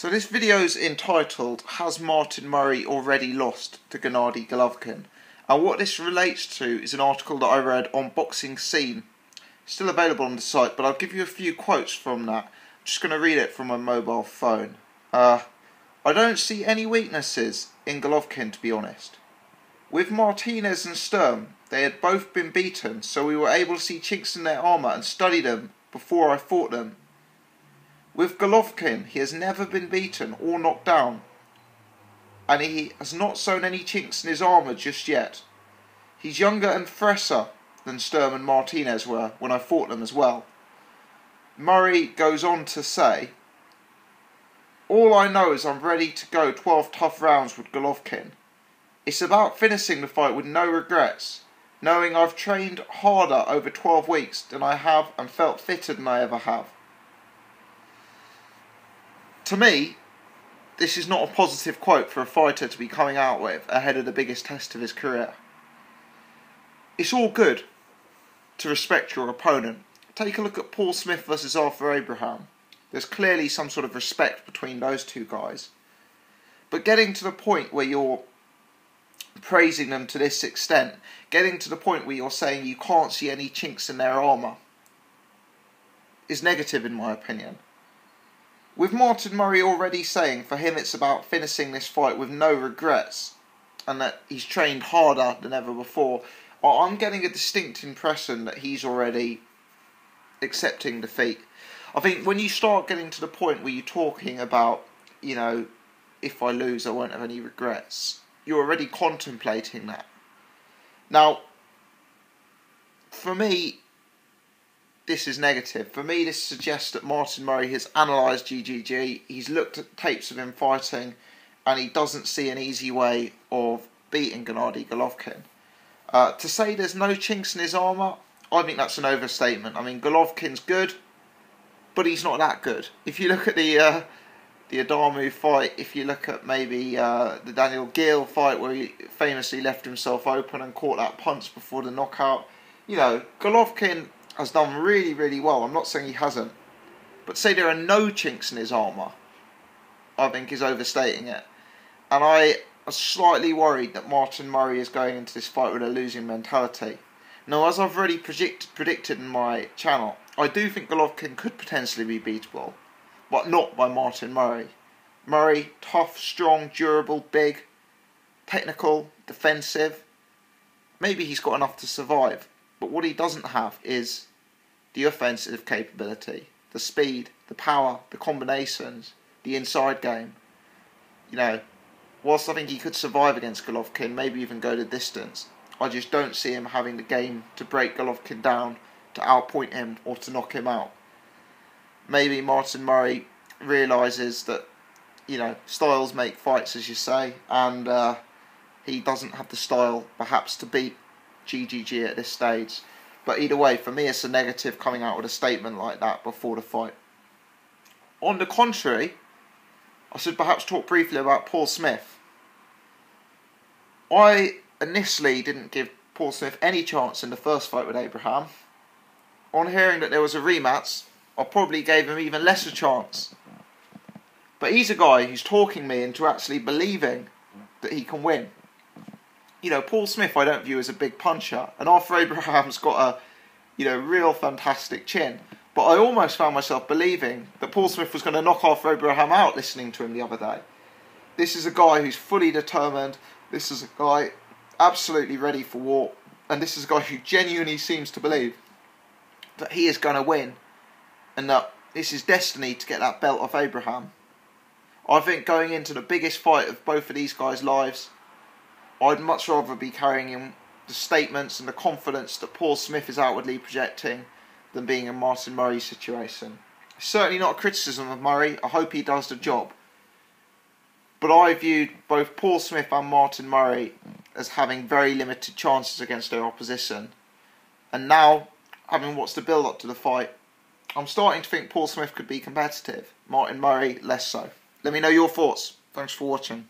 So this video is entitled Has Martin Murray Already Lost to Gennady Golovkin? And what this relates to is an article that I read on Boxing Scene. Still available on the site, but I'll give you a few quotes from that. I'm just going to read it from my mobile phone. Uh, I don't see any weaknesses in Golovkin, to be honest. With Martinez and Sturm, they had both been beaten, so we were able to see chinks in their armour and study them before I fought them. With Golovkin, he has never been beaten or knocked down, and he has not shown any chinks in his armour just yet. He's younger and fresher than Sturm and Martinez were when I fought them as well. Murray goes on to say, All I know is I'm ready to go 12 tough rounds with Golovkin. It's about finishing the fight with no regrets, knowing I've trained harder over 12 weeks than I have and felt fitter than I ever have to me, this is not a positive quote for a fighter to be coming out with ahead of the biggest test of his career. It's all good to respect your opponent. Take a look at Paul Smith versus Arthur Abraham. There's clearly some sort of respect between those two guys. But getting to the point where you're praising them to this extent, getting to the point where you're saying you can't see any chinks in their armour, is negative in my opinion. With Martin Murray already saying for him it's about finishing this fight with no regrets and that he's trained harder than ever before, I'm getting a distinct impression that he's already accepting defeat. I think when you start getting to the point where you're talking about, you know, if I lose, I won't have any regrets, you're already contemplating that. Now, for me, this is negative. For me, this suggests that Martin Murray has analysed GGG, he's looked at tapes of him fighting, and he doesn't see an easy way of beating Gennady Golovkin. Uh, to say there's no chinks in his armour, I think that's an overstatement. I mean, Golovkin's good, but he's not that good. If you look at the uh, the Adama fight, if you look at maybe uh, the Daniel Geale fight where he famously left himself open and caught that punch before the knockout, you know, Golovkin has done really, really well. I'm not saying he hasn't. But say there are no chinks in his armour, I think is overstating it. And I am slightly worried that Martin Murray is going into this fight with a losing mentality. Now, as I've already predict, predicted in my channel, I do think Golovkin could potentially be beatable, but not by Martin Murray. Murray, tough, strong, durable, big, technical, defensive. Maybe he's got enough to survive, but what he doesn't have is the offensive capability, the speed, the power, the combinations, the inside game. You know, whilst I think he could survive against Golovkin, maybe even go the distance, I just don't see him having the game to break Golovkin down, to outpoint him, or to knock him out. Maybe Martin Murray realises that, you know, styles make fights, as you say, and uh, he doesn't have the style, perhaps, to beat GGG at this stage. But either way, for me, it's a negative coming out with a statement like that before the fight. On the contrary, I should perhaps talk briefly about Paul Smith. I initially didn't give Paul Smith any chance in the first fight with Abraham. On hearing that there was a rematch, I probably gave him even less a chance. But he's a guy who's talking me into actually believing that he can win you know, Paul Smith I don't view as a big puncher, and Arthur Abraham's got a, you know, real fantastic chin. But I almost found myself believing that Paul Smith was going to knock Arthur Abraham out listening to him the other day. This is a guy who's fully determined. This is a guy absolutely ready for war. And this is a guy who genuinely seems to believe that he is going to win and that this is destiny to get that belt off Abraham. I think going into the biggest fight of both of these guys' lives, I'd much rather be carrying in the statements and the confidence that Paul Smith is outwardly projecting than being in Martin Murray's situation. Certainly not a criticism of Murray. I hope he does the job. But I viewed both Paul Smith and Martin Murray as having very limited chances against their opposition. And now, having watched the build up to the fight, I'm starting to think Paul Smith could be competitive. Martin Murray, less so. Let me know your thoughts. Thanks for watching.